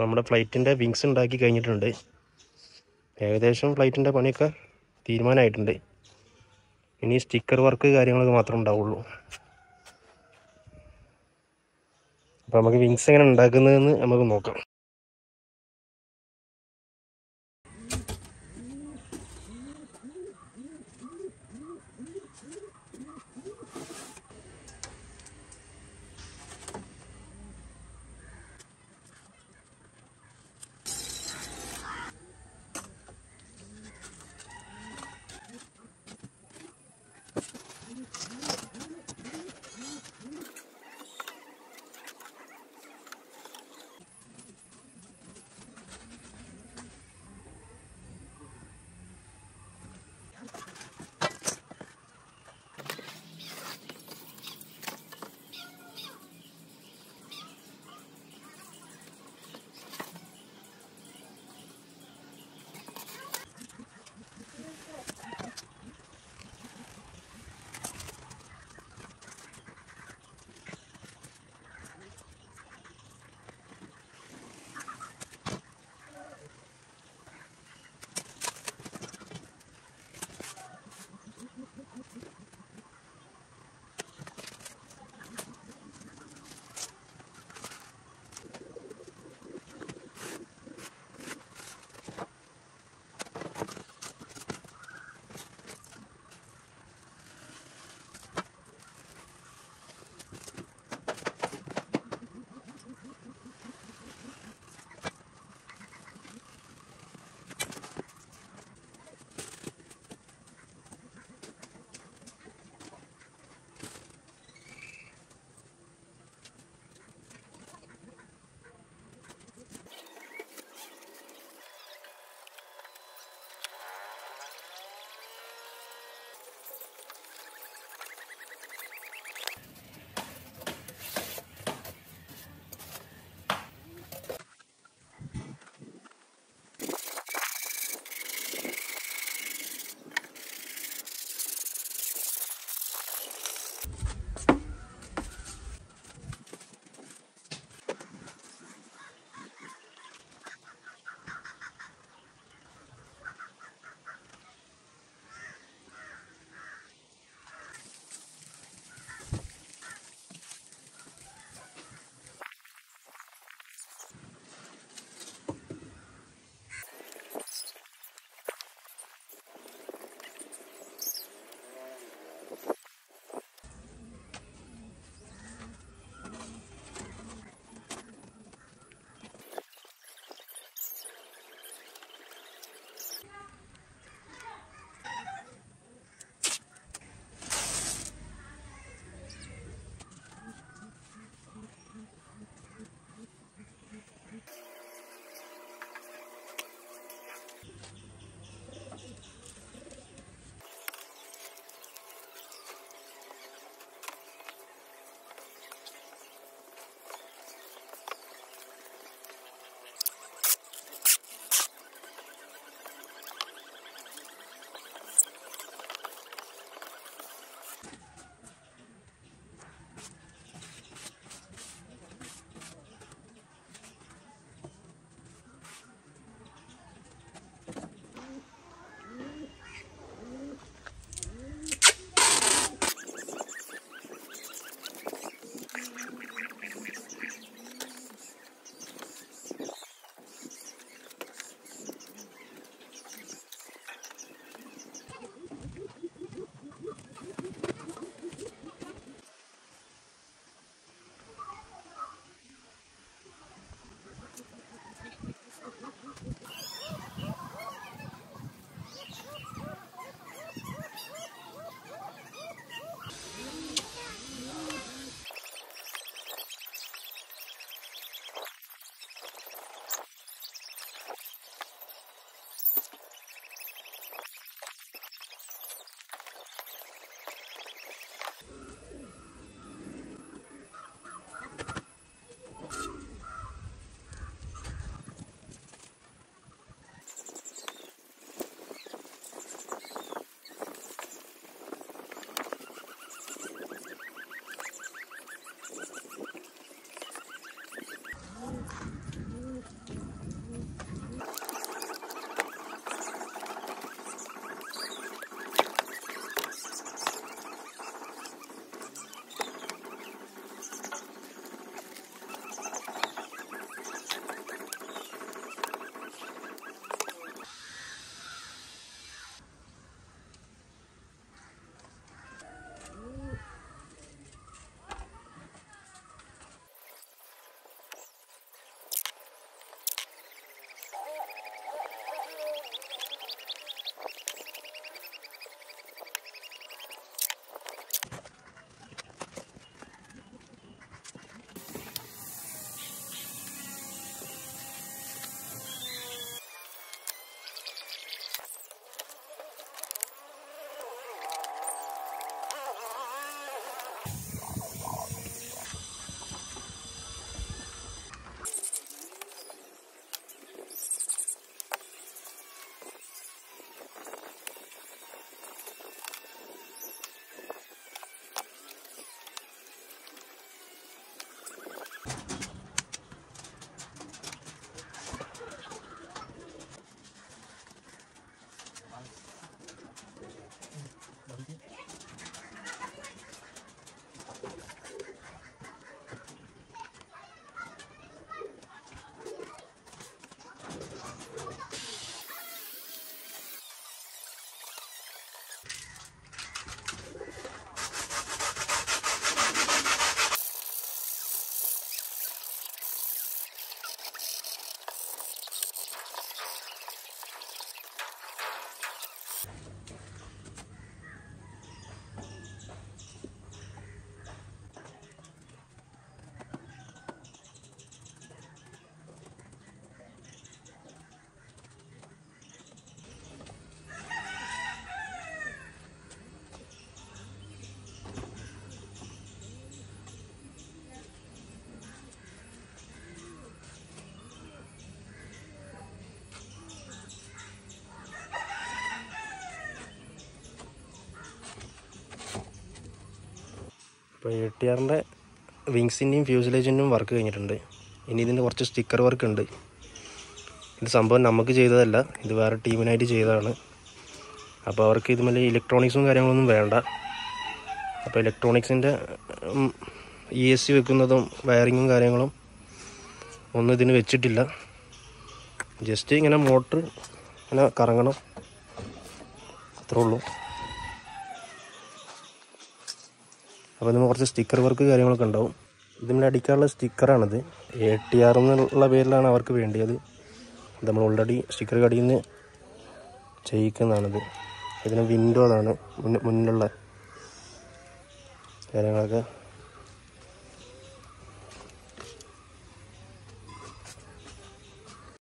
അപ്പോൾ നമ്മുടെ ഫ്ലൈറ്റിന്റെ വിങ്സ് ഉണ്ടാക്കി കഴിഞ്ഞിട്ടുണ്ട്. ഏകദേശം ഫ്ലൈറ്റിന്റെ പണിയൊക്കെ തീരുമാനമായിട്ടുണ്ട്. ഇനി സ്റ്റിക്കർ വർക്ക് കാര്യങ്ങളൊക്കെ മാത്രമേ ഉണ്ടാവുള്ളൂ. അപ്പോൾ നമുക്ക് വിങ്സ് എങ്ങനെ ഉണ്ടാക്കുന്നതെന്ന് നമുക്ക് നോക്കാം. ഇപ്പോൾ എ ടി ആറിന്റെ വിങ്സിന്റെയും ഫ്യൂസിലേജിന്റെയും വർക്ക് കഴിഞ്ഞിട്ടുണ്ട്. ഇനി ഇതിന്റെ കുറച്ച് സ്റ്റിക്കർ വർക്ക് ഉണ്ട്. ഇത് സംഭവം നമുക്ക് ചെയ്തതല്ല ഇത് വേറെ ടീമിനായിട്ട് ചെയ്തതാണ്. അപ്പോൾ അവർക്ക് ഇതുമല്ല ഇലക്ട്രോണിക്സും കാര്യങ്ങളൊന്നും വേണ്ട. അപ്പോൾ ഇലക്ട്രോണിക്സിന്റെ ഇ എസ് സി വെക്കുന്നതും വയറിങ്ങും കാര്യങ്ങളും ഒന്നും ഇതിന് വെച്ചിട്ടില്ല. ജസ്റ്റ് ഇങ്ങനെ മോട്ടർ ഇങ്ങനെ കറങ്ങണം. അത്രേ ഉള്ളൂ. അപ്പോൾ നമ്മൾ കുറച്ച് സ്റ്റിക്കർ വർക്ക് കാര്യങ്ങളൊക്കെ ഉണ്ടാവും. ഇതിന് അടിക്കാനുള്ള സ്റ്റിക്കറാണിത് എ ടി ആർ എന്നുള്ള പേരിലാണ് അവർക്ക് വേണ്ടിയത്. നമ്മൾ ഓൾറെഡി സ്റ്റിക്കർ കടിയിൽ നിന്ന് ചെയ്യിക്കുന്നതാണിത്. ഇതിന് വിൻഡോ അതാണ്. മുന്നിലുള്ള കാര്യങ്ങളൊക്കെ